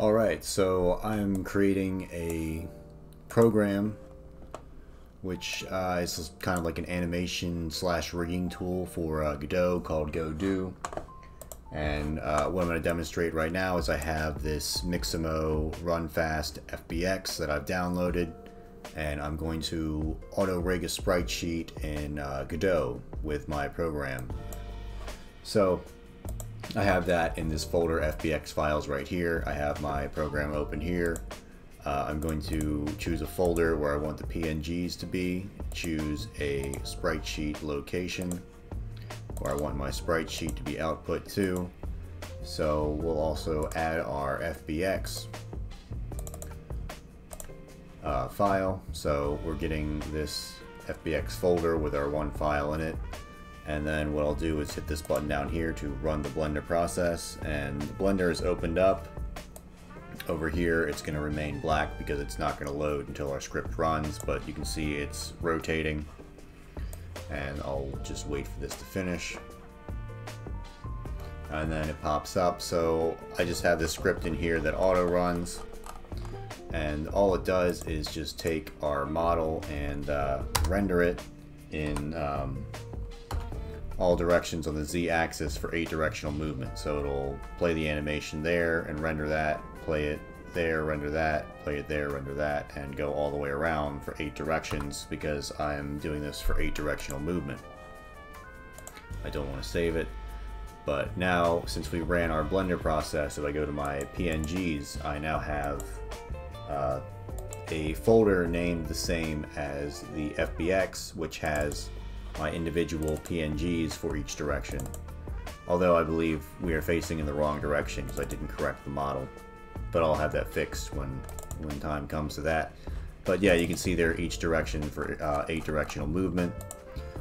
Alright, so I'm creating a program which uh, is kind of like an animation slash rigging tool for uh, Godot called Go-Do. And uh, what I'm going to demonstrate right now is I have this Mixamo Run Fast FBX that I've downloaded and I'm going to auto rig a sprite sheet in uh, Godot with my program. So I have that in this folder FBX files right here. I have my program open here. Uh, I'm going to choose a folder where I want the PNGs to be, choose a sprite sheet location where I want my sprite sheet to be output to. So we'll also add our FBX uh, file. So we're getting this FBX folder with our one file in it. And then what I'll do is hit this button down here to run the Blender process. And the Blender is opened up. Over here, it's going to remain black because it's not going to load until our script runs, but you can see it's rotating. And I'll just wait for this to finish. And then it pops up. So I just have this script in here that auto runs. And all it does is just take our model and uh, render it in um, all directions on the z-axis for eight directional movement. So it'll play the animation there and render that, play it there, render that, play it there, render that, and go all the way around for eight directions because I'm doing this for eight directional movement. I don't want to save it. But now, since we ran our Blender process, if I go to my PNGs, I now have uh, a folder named the same as the FBX, which has my individual PNGs for each direction. Although I believe we are facing in the wrong direction because I didn't correct the model. But I'll have that fixed when, when time comes to that. But yeah, you can see there each direction for uh, eight directional movement.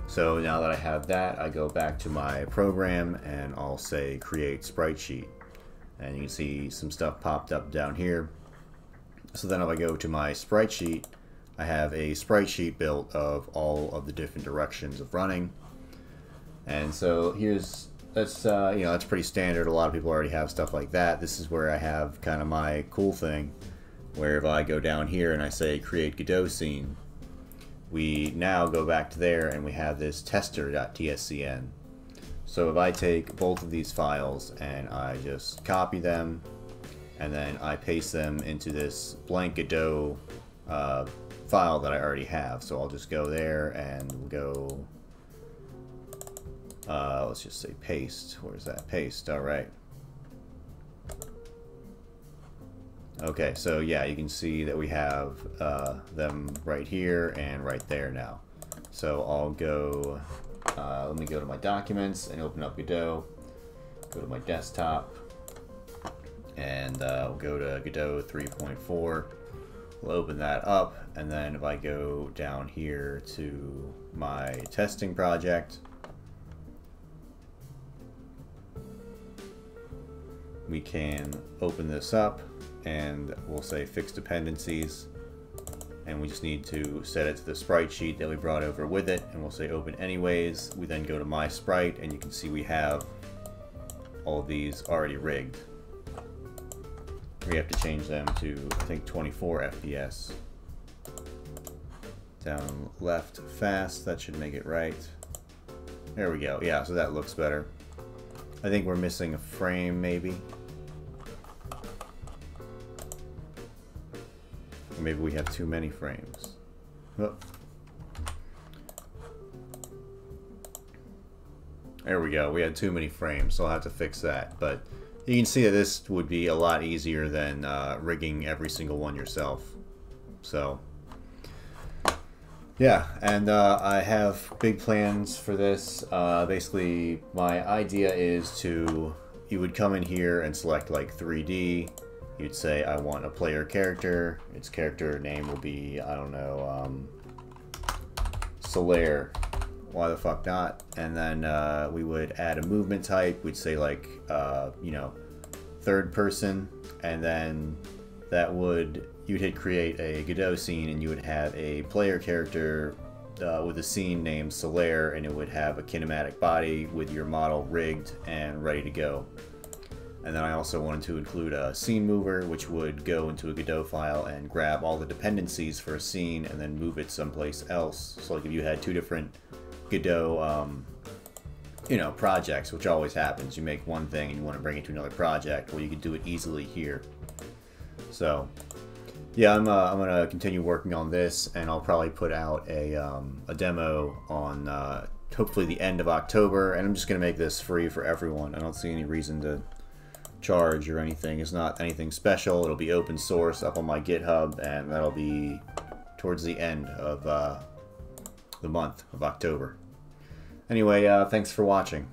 So now that I have that, I go back to my program and I'll say create sprite sheet. And you can see some stuff popped up down here. So then if I go to my sprite sheet, I have a sprite sheet built of all of the different directions of running. And so here's, that's, uh, you know, that's pretty standard. A lot of people already have stuff like that. This is where I have kind of my cool thing, where if I go down here and I say create Godot scene, we now go back to there and we have this tester.tscn. So if I take both of these files and I just copy them and then I paste them into this blank Godot uh, file that I already have. So I'll just go there and go, uh, let's just say paste. Where's that? Paste. All right. Okay, so yeah, you can see that we have uh, them right here and right there now. So I'll go, uh, let me go to my documents and open up Godot, go to my desktop, and uh, we'll go to Godot 3.4. We'll open that up, and then if I go down here to my testing project, we can open this up and we'll say fix dependencies. And we just need to set it to the sprite sheet that we brought over with it and we'll say open anyways. We then go to my sprite and you can see we have all these already rigged we have to change them to I think 24 FPS down left fast that should make it right there we go yeah so that looks better I think we're missing a frame maybe maybe we have too many frames. Oh. There we go. We had too many frames, so I'll have to fix that. But you can see that this would be a lot easier than uh, rigging every single one yourself. So, yeah, and uh, I have big plans for this. Uh, basically, my idea is to, you would come in here and select like 3D, you'd say I want a player character. Its character name will be, I don't know, um, Solaire. Why the fuck not? And then uh, we would add a movement type. We'd say like, uh, you know, third person. And then that would, you'd hit create a Godot scene and you would have a player character uh, with a scene named Solaire and it would have a kinematic body with your model rigged and ready to go. And then I also wanted to include a scene mover, which would go into a Godot file and grab all the dependencies for a scene and then move it someplace else. So like if you had two different Godot, um, you know, projects, which always happens. You make one thing and you want to bring it to another project, well, you can do it easily here. So, yeah, I'm, uh, I'm going to continue working on this, and I'll probably put out a, um, a demo on uh, hopefully the end of October, and I'm just going to make this free for everyone. I don't see any reason to charge or anything. It's not anything special. It'll be open source up on my GitHub, and that'll be towards the end of uh, the month of October. Anyway, uh, thanks for watching.